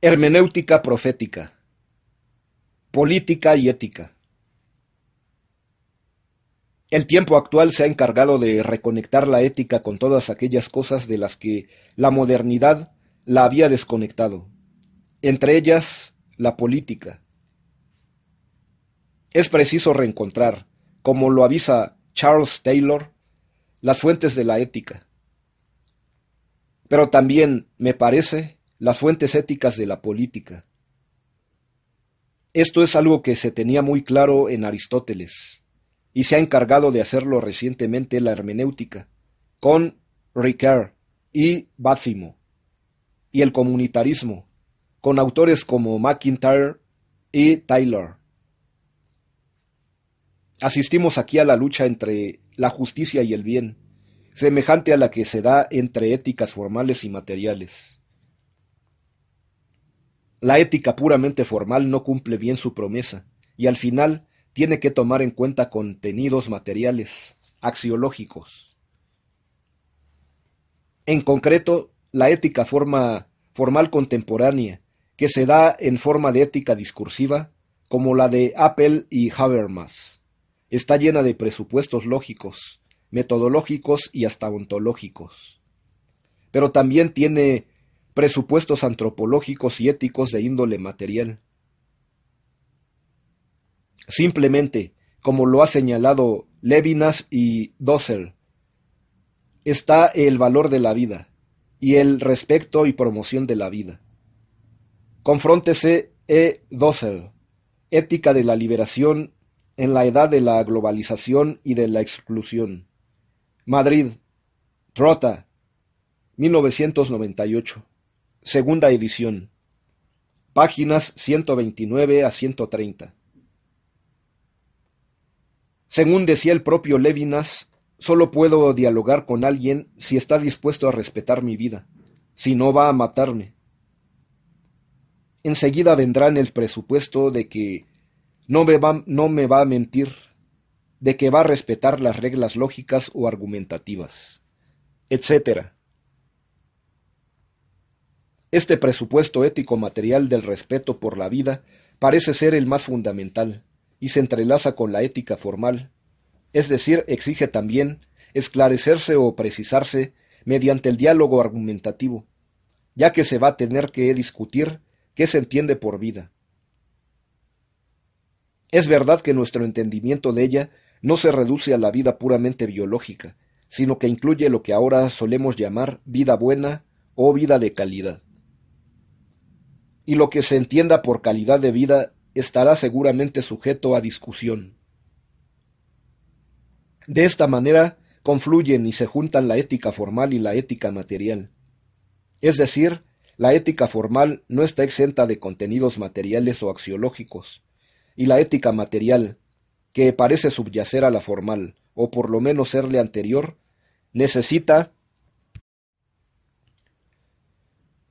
Hermenéutica profética. Política y ética. El tiempo actual se ha encargado de reconectar la ética con todas aquellas cosas de las que la modernidad la había desconectado, entre ellas la política. Es preciso reencontrar, como lo avisa Charles Taylor, las fuentes de la ética. Pero también, me parece, las fuentes éticas de la política. Esto es algo que se tenía muy claro en Aristóteles, y se ha encargado de hacerlo recientemente la hermenéutica, con Ricard y Báthimo, y el comunitarismo, con autores como McIntyre y Taylor. Asistimos aquí a la lucha entre la justicia y el bien, semejante a la que se da entre éticas formales y materiales. La ética puramente formal no cumple bien su promesa, y al final tiene que tomar en cuenta contenidos materiales, axiológicos. En concreto, la ética forma, formal contemporánea, que se da en forma de ética discursiva, como la de Apple y Habermas Está llena de presupuestos lógicos, metodológicos y hasta ontológicos. Pero también tiene presupuestos antropológicos y éticos de índole material. Simplemente, como lo ha señalado Levinas y Dossel, está el valor de la vida y el respeto y promoción de la vida. Confróntese E. Dossel, Ética de la Liberación en la edad de la globalización y de la exclusión. Madrid, Trota, 1998. Segunda edición. Páginas 129 a 130. Según decía el propio Levinas, solo puedo dialogar con alguien si está dispuesto a respetar mi vida, si no va a matarme. Enseguida vendrá en el presupuesto de que no me, va, no me va a mentir de que va a respetar las reglas lógicas o argumentativas, etc. Este presupuesto ético material del respeto por la vida parece ser el más fundamental y se entrelaza con la ética formal, es decir, exige también esclarecerse o precisarse mediante el diálogo argumentativo, ya que se va a tener que discutir qué se entiende por vida es verdad que nuestro entendimiento de ella no se reduce a la vida puramente biológica, sino que incluye lo que ahora solemos llamar vida buena o vida de calidad. Y lo que se entienda por calidad de vida estará seguramente sujeto a discusión. De esta manera confluyen y se juntan la ética formal y la ética material. Es decir, la ética formal no está exenta de contenidos materiales o axiológicos, y la ética material, que parece subyacer a la formal, o por lo menos serle anterior, necesita,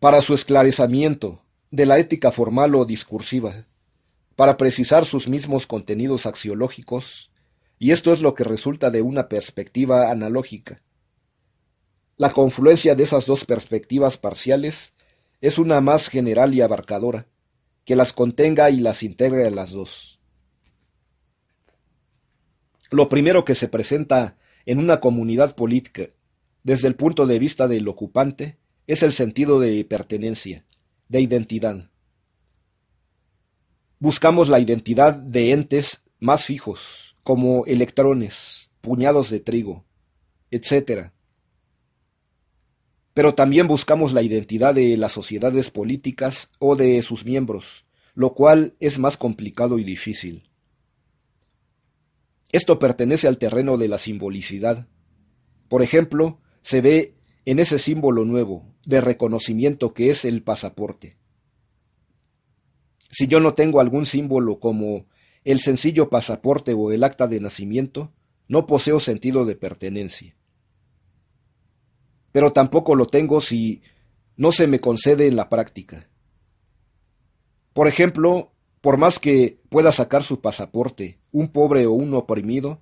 para su esclarecimiento, de la ética formal o discursiva, para precisar sus mismos contenidos axiológicos, y esto es lo que resulta de una perspectiva analógica. La confluencia de esas dos perspectivas parciales es una más general y abarcadora, que las contenga y las integre a las dos. Lo primero que se presenta en una comunidad política, desde el punto de vista del ocupante, es el sentido de pertenencia, de identidad. Buscamos la identidad de entes más fijos, como electrones, puñados de trigo, etc. Pero también buscamos la identidad de las sociedades políticas o de sus miembros, lo cual es más complicado y difícil. Esto pertenece al terreno de la simbolicidad. Por ejemplo, se ve en ese símbolo nuevo de reconocimiento que es el pasaporte. Si yo no tengo algún símbolo como el sencillo pasaporte o el acta de nacimiento, no poseo sentido de pertenencia pero tampoco lo tengo si no se me concede en la práctica. Por ejemplo, por más que pueda sacar su pasaporte, un pobre o un oprimido,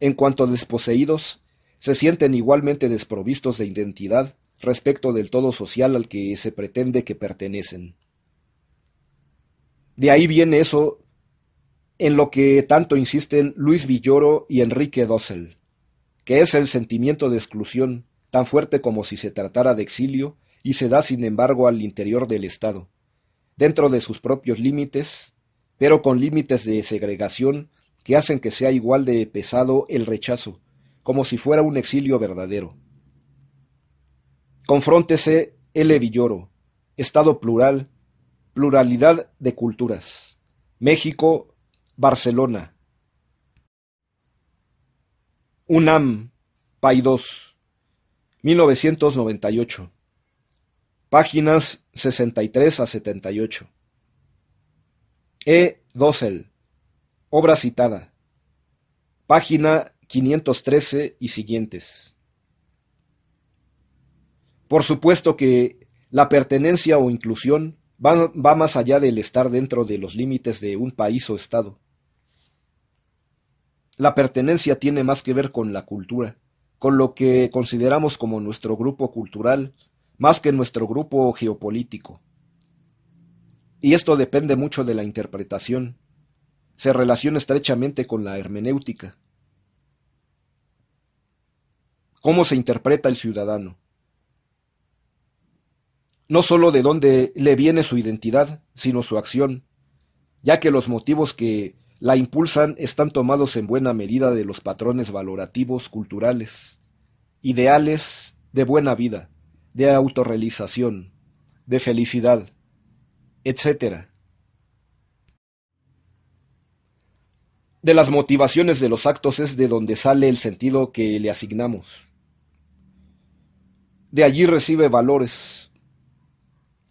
en cuanto desposeídos, se sienten igualmente desprovistos de identidad respecto del todo social al que se pretende que pertenecen. De ahí viene eso en lo que tanto insisten Luis Villoro y Enrique Dossel, que es el sentimiento de exclusión, tan fuerte como si se tratara de exilio, y se da sin embargo al interior del Estado, dentro de sus propios límites, pero con límites de segregación que hacen que sea igual de pesado el rechazo, como si fuera un exilio verdadero. Confróntese L. Villoro, Estado plural, pluralidad de culturas. México, Barcelona. UNAM, Paidós, 1998. Páginas 63 a 78. E. Dossel. Obra citada. Página 513 y siguientes. Por supuesto que la pertenencia o inclusión va, va, más allá del estar dentro de los límites de un país o estado. La pertenencia tiene más que ver con la cultura, con lo que consideramos como nuestro grupo cultural, más que nuestro grupo geopolítico. Y esto depende mucho de la interpretación. Se relaciona estrechamente con la hermenéutica. ¿Cómo se interpreta el ciudadano? No sólo de dónde le viene su identidad, sino su acción, ya que los motivos que la impulsan están tomados en buena medida de los patrones valorativos culturales, ideales de buena vida, de autorrealización, de felicidad, etc. De las motivaciones de los actos es de donde sale el sentido que le asignamos. De allí recibe valores.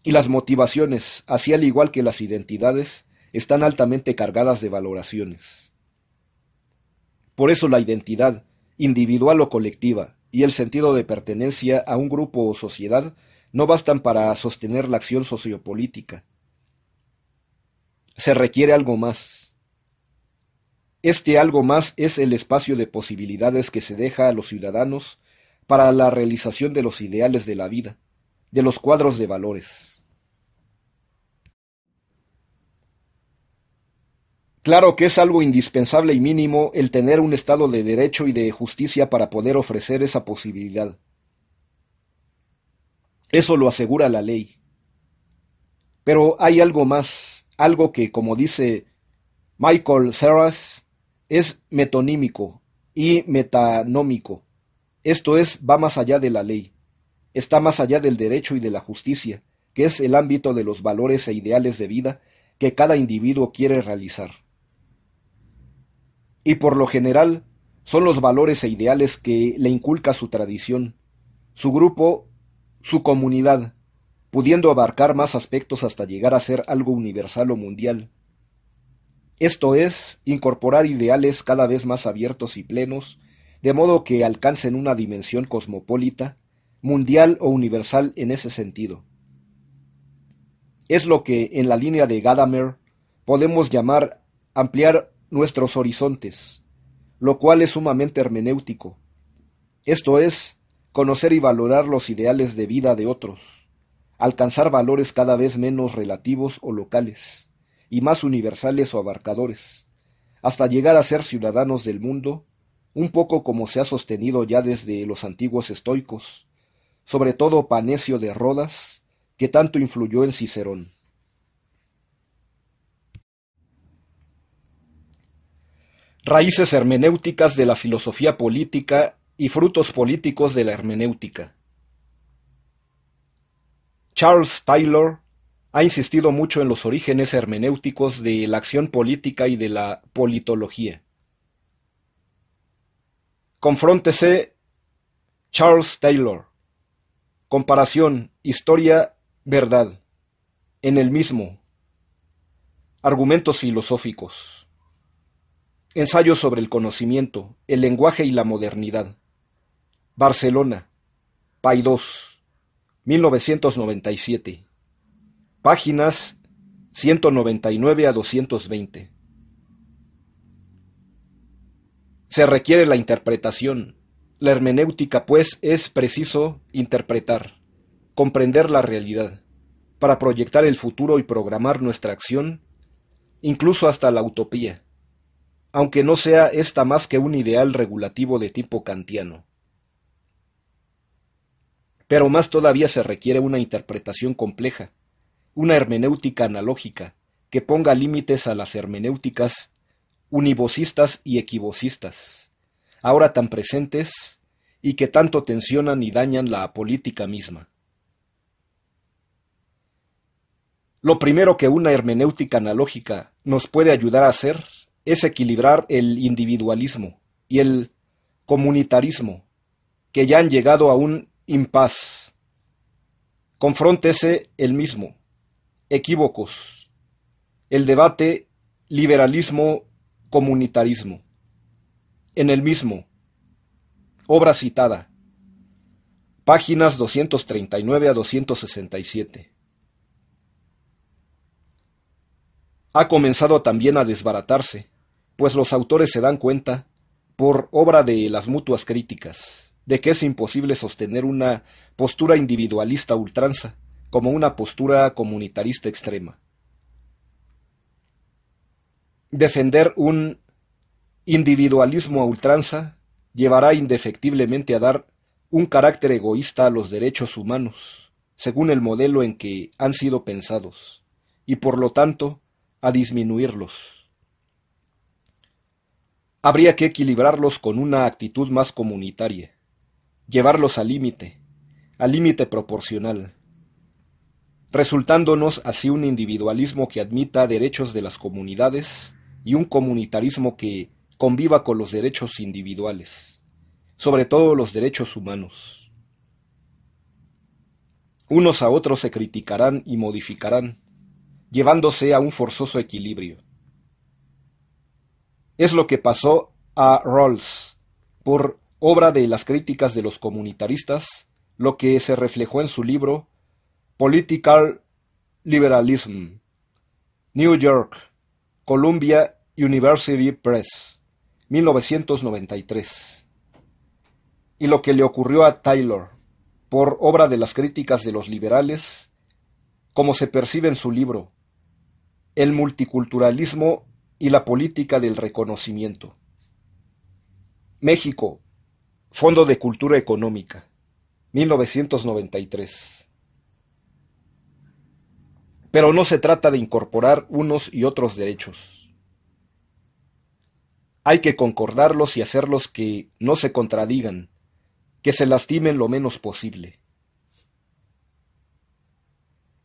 Y las motivaciones, así al igual que las identidades, están altamente cargadas de valoraciones. Por eso la identidad, individual o colectiva, y el sentido de pertenencia a un grupo o sociedad no bastan para sostener la acción sociopolítica. Se requiere algo más. Este algo más es el espacio de posibilidades que se deja a los ciudadanos para la realización de los ideales de la vida, de los cuadros de valores. Claro que es algo indispensable y mínimo el tener un Estado de derecho y de justicia para poder ofrecer esa posibilidad. Eso lo asegura la ley. Pero hay algo más, algo que, como dice Michael Serras, es metonímico y metanómico. Esto es, va más allá de la ley, está más allá del derecho y de la justicia, que es el ámbito de los valores e ideales de vida que cada individuo quiere realizar y por lo general son los valores e ideales que le inculca su tradición, su grupo, su comunidad, pudiendo abarcar más aspectos hasta llegar a ser algo universal o mundial. Esto es, incorporar ideales cada vez más abiertos y plenos, de modo que alcancen una dimensión cosmopolita, mundial o universal en ese sentido. Es lo que, en la línea de Gadamer, podemos llamar ampliar nuestros horizontes, lo cual es sumamente hermenéutico. Esto es, conocer y valorar los ideales de vida de otros, alcanzar valores cada vez menos relativos o locales, y más universales o abarcadores, hasta llegar a ser ciudadanos del mundo, un poco como se ha sostenido ya desde los antiguos estoicos, sobre todo Panecio de Rodas, que tanto influyó en Cicerón. Raíces hermenéuticas de la filosofía política y frutos políticos de la hermenéutica. Charles Taylor ha insistido mucho en los orígenes hermenéuticos de la acción política y de la politología. Confróntese Charles Taylor. Comparación, historia, verdad. En el mismo. Argumentos filosóficos. Ensayo sobre el conocimiento, el lenguaje y la modernidad. Barcelona, Paidós, 1997. Páginas 199 a 220. Se requiere la interpretación. La hermenéutica, pues, es preciso interpretar, comprender la realidad, para proyectar el futuro y programar nuestra acción incluso hasta la utopía, aunque no sea esta más que un ideal regulativo de tipo kantiano. Pero más todavía se requiere una interpretación compleja, una hermenéutica analógica, que ponga límites a las hermenéuticas univocistas y equivocistas, ahora tan presentes y que tanto tensionan y dañan la política misma. Lo primero que una hermenéutica analógica nos puede ayudar a hacer es equilibrar el individualismo y el comunitarismo, que ya han llegado a un impas. Confróntese el mismo. Equívocos. El debate liberalismo-comunitarismo. En el mismo. Obra citada. Páginas 239 a 267. ha comenzado también a desbaratarse, pues los autores se dan cuenta, por obra de las mutuas críticas, de que es imposible sostener una postura individualista ultranza como una postura comunitarista extrema. Defender un individualismo a ultranza llevará indefectiblemente a dar un carácter egoísta a los derechos humanos, según el modelo en que han sido pensados, y por lo tanto a disminuirlos. Habría que equilibrarlos con una actitud más comunitaria, llevarlos al límite, al límite proporcional, resultándonos así un individualismo que admita derechos de las comunidades y un comunitarismo que conviva con los derechos individuales, sobre todo los derechos humanos. Unos a otros se criticarán y modificarán, llevándose a un forzoso equilibrio. Es lo que pasó a Rawls, por obra de las críticas de los comunitaristas, lo que se reflejó en su libro Political Liberalism, New York, Columbia University Press, 1993, y lo que le ocurrió a Taylor, por obra de las críticas de los liberales, como se percibe en su libro el multiculturalismo y la política del reconocimiento. México, Fondo de Cultura Económica, 1993. Pero no se trata de incorporar unos y otros derechos. Hay que concordarlos y hacerlos que no se contradigan, que se lastimen lo menos posible.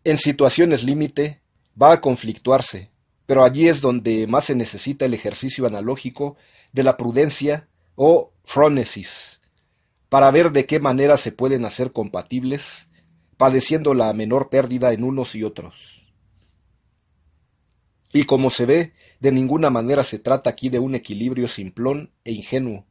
En situaciones límite, va a conflictuarse, pero allí es donde más se necesita el ejercicio analógico de la prudencia o frónesis, para ver de qué manera se pueden hacer compatibles, padeciendo la menor pérdida en unos y otros. Y como se ve, de ninguna manera se trata aquí de un equilibrio simplón e ingenuo.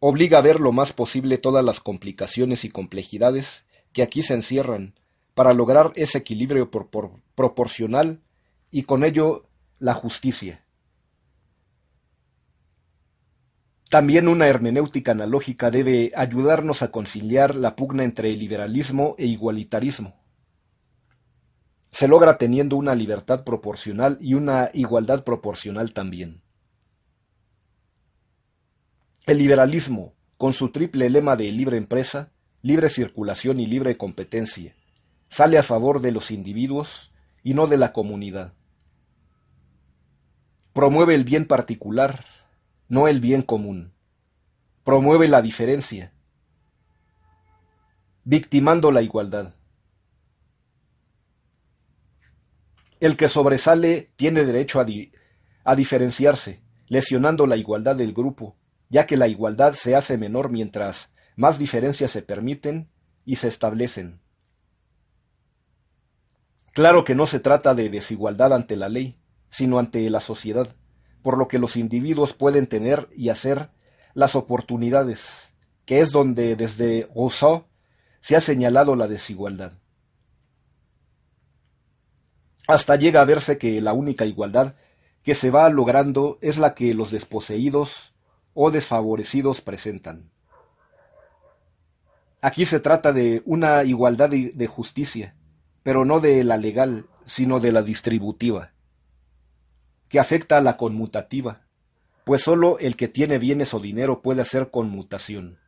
Obliga a ver lo más posible todas las complicaciones y complejidades que aquí se encierran, para lograr ese equilibrio proporcional y con ello la justicia. También una hermenéutica analógica debe ayudarnos a conciliar la pugna entre liberalismo e igualitarismo. Se logra teniendo una libertad proporcional y una igualdad proporcional también. El liberalismo, con su triple lema de libre empresa, libre circulación y libre competencia, sale a favor de los individuos y no de la comunidad. Promueve el bien particular, no el bien común. Promueve la diferencia, victimando la igualdad. El que sobresale tiene derecho a, a, diferenciarse, lesionando la igualdad del grupo, ya que la igualdad se hace menor mientras más diferencias se permiten y se establecen. Claro que no se trata de desigualdad ante la ley, sino ante la sociedad, por lo que los individuos pueden tener y hacer las oportunidades, que es donde desde Rousseau se ha señalado la desigualdad. Hasta llega a verse que la única igualdad que se va logrando es la que los desposeídos o desfavorecidos presentan. Aquí se trata de una igualdad de justicia, pero no de la legal, sino de la distributiva. Que afecta a la conmutativa, pues sólo el que tiene bienes o dinero puede hacer conmutación.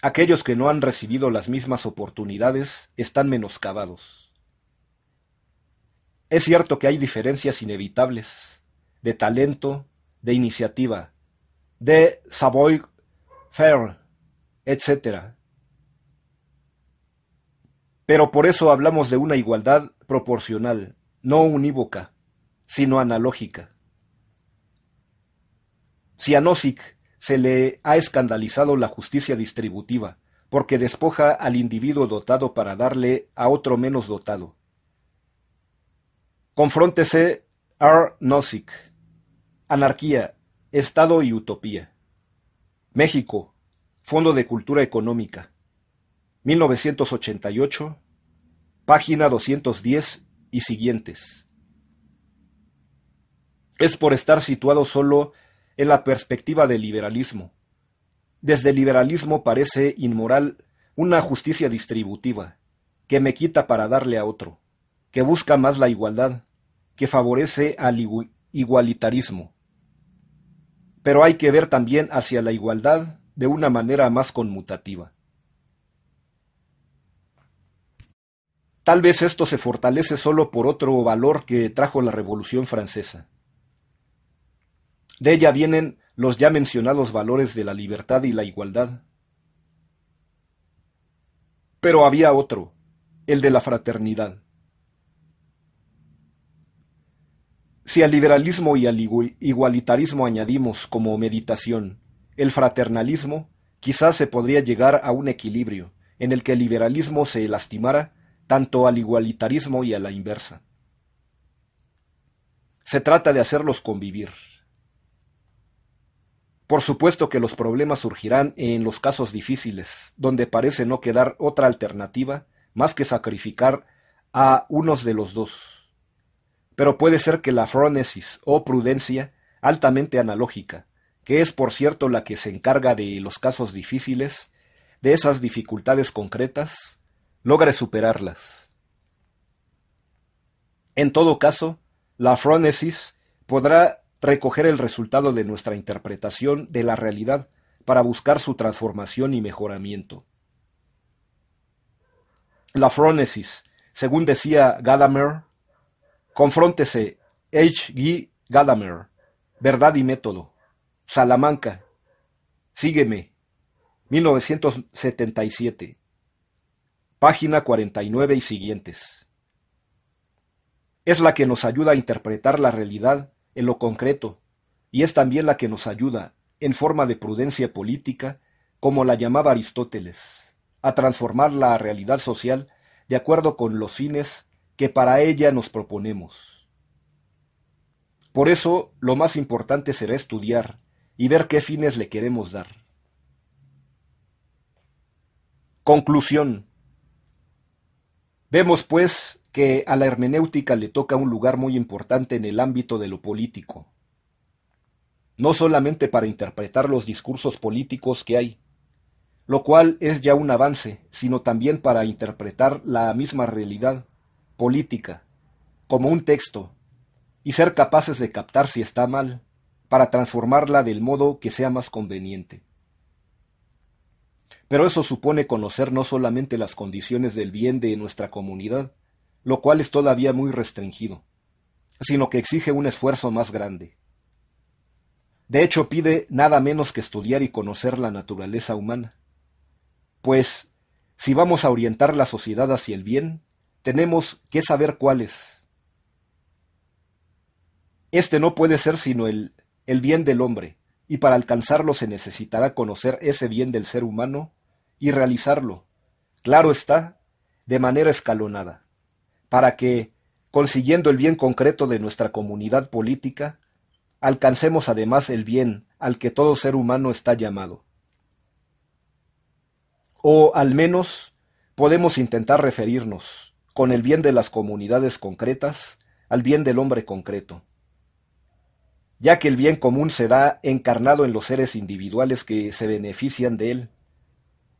Aquellos que no han recibido las mismas oportunidades están menoscabados. Es cierto que hay diferencias inevitables, de talento, de iniciativa, de savoir-faire, etc. Pero por eso hablamos de una igualdad proporcional, no unívoca, sino analógica. Si a Nozick se le ha escandalizado la justicia distributiva, porque despoja al individuo dotado para darle a otro menos dotado. Confróntese R. Nozick. Anarquía, Estado y Utopía. México, Fondo de Cultura Económica. 1988, página 210 y siguientes. Es por estar situado solo en la perspectiva del liberalismo. Desde el liberalismo parece inmoral una justicia distributiva, que me quita para darle a otro, que busca más la igualdad, que favorece al igualitarismo. Pero hay que ver también hacia la igualdad de una manera más conmutativa. Tal vez esto se fortalece solo por otro valor que trajo la Revolución Francesa. De ella vienen los ya mencionados valores de la libertad y la igualdad. Pero había otro, el de la fraternidad. Si al liberalismo y al igualitarismo añadimos como meditación el fraternalismo, quizás se podría llegar a un equilibrio en el que el liberalismo se lastimara tanto al igualitarismo y a la inversa. Se trata de hacerlos convivir. Por supuesto que los problemas surgirán en los casos difíciles, donde parece no quedar otra alternativa más que sacrificar a unos de los dos. Pero puede ser que la fronesis o prudencia, altamente analógica, que es por cierto la que se encarga de los casos difíciles, de esas dificultades concretas, logre superarlas. En todo caso, la fronesis podrá recoger el resultado de nuestra interpretación de la realidad para buscar su transformación y mejoramiento. La fronesis, según decía Gadamer, confróntese H. G. Gadamer, Verdad y Método, Salamanca, Sígueme, 1977, página 49 y siguientes. Es la que nos ayuda a interpretar la realidad en lo concreto, y es también la que nos ayuda, en forma de prudencia política, como la llamaba Aristóteles, a transformar la realidad social de acuerdo con los fines que para ella nos proponemos. Por eso, lo más importante será estudiar y ver qué fines le queremos dar. Conclusión. Vemos, pues, que a la hermenéutica le toca un lugar muy importante en el ámbito de lo político, no solamente para interpretar los discursos políticos que hay, lo cual es ya un avance, sino también para interpretar la misma realidad política como un texto y ser capaces de captar si está mal, para transformarla del modo que sea más conveniente. Pero eso supone conocer no solamente las condiciones del bien de nuestra comunidad, lo cual es todavía muy restringido, sino que exige un esfuerzo más grande. De hecho, pide nada menos que estudiar y conocer la naturaleza humana. Pues, si vamos a orientar la sociedad hacia el bien, tenemos que saber cuál es. Este no puede ser sino el, el bien del hombre, y para alcanzarlo se necesitará conocer ese bien del ser humano y realizarlo, claro está, de manera escalonada para que, consiguiendo el bien concreto de nuestra comunidad política, alcancemos además el bien al que todo ser humano está llamado. O al menos podemos intentar referirnos, con el bien de las comunidades concretas, al bien del hombre concreto, ya que el bien común se da encarnado en los seres individuales que se benefician de él,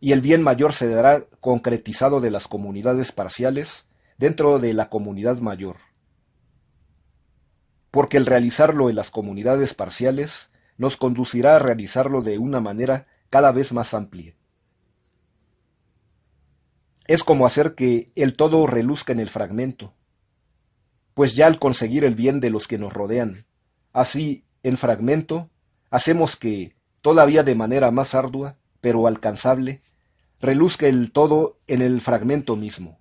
y el bien mayor se dará concretizado de las comunidades parciales dentro de la comunidad mayor. porque el realizarlo en las comunidades parciales nos conducirá a realizarlo de una manera cada vez más amplia. Es como hacer que el todo reluzca en el fragmento, pues ya al conseguir el bien de los que nos rodean, así, en fragmento, hacemos que, todavía de manera más ardua, pero alcanzable, reluzca el todo en el fragmento mismo.